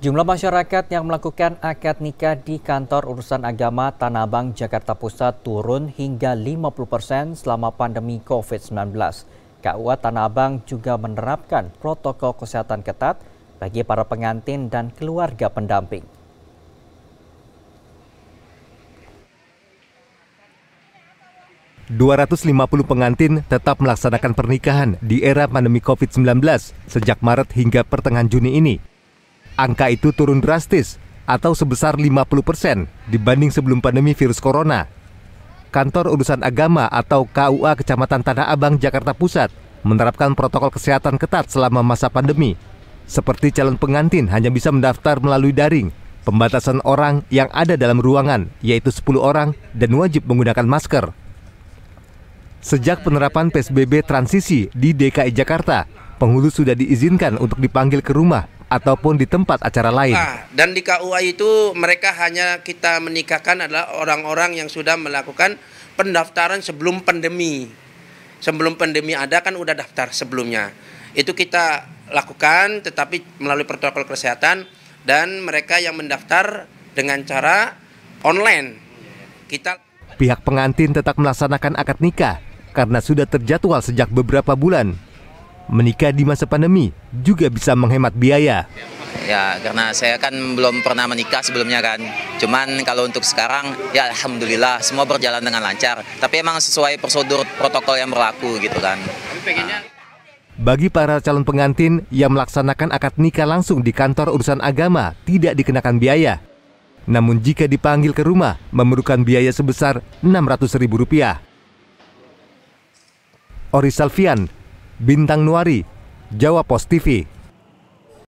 Jumlah masyarakat yang melakukan akad nikah di kantor urusan agama Tanah Abang, Jakarta Pusat turun hingga 50 persen selama pandemi COVID-19. KUA Tanah Abang juga menerapkan protokol kesehatan ketat bagi para pengantin dan keluarga pendamping. ...250 pengantin tetap melaksanakan pernikahan di era pandemi COVID-19 sejak Maret hingga pertengahan Juni ini. Angka itu turun drastis atau sebesar 50 persen dibanding sebelum pandemi virus corona. Kantor Urusan Agama atau KUA Kecamatan Tanah Abang, Jakarta Pusat menerapkan protokol kesehatan ketat selama masa pandemi. Seperti calon pengantin hanya bisa mendaftar melalui daring, pembatasan orang yang ada dalam ruangan, yaitu 10 orang, dan wajib menggunakan masker. Sejak penerapan PSBB transisi di DKI Jakarta, penghulu sudah diizinkan untuk dipanggil ke rumah ataupun di tempat acara lain. Nah, dan di KUA itu mereka hanya kita menikahkan adalah orang-orang yang sudah melakukan pendaftaran sebelum pandemi. Sebelum pandemi ada kan udah daftar sebelumnya. Itu kita lakukan tetapi melalui protokol kesehatan dan mereka yang mendaftar dengan cara online. Kita Pihak pengantin tetap melaksanakan akad nikah karena sudah terjadwal sejak beberapa bulan menikah di masa pandemi juga bisa menghemat biaya. Ya, karena saya kan belum pernah menikah sebelumnya kan. Cuman kalau untuk sekarang, ya alhamdulillah semua berjalan dengan lancar. Tapi emang sesuai prosedur protokol yang berlaku gitu kan. Bagi para calon pengantin yang melaksanakan akad nikah langsung di kantor urusan agama tidak dikenakan biaya. Namun jika dipanggil ke rumah, memerlukan biaya sebesar Rp600.000. Ori Salvian, Bintang Nuari, Jawa Post TV.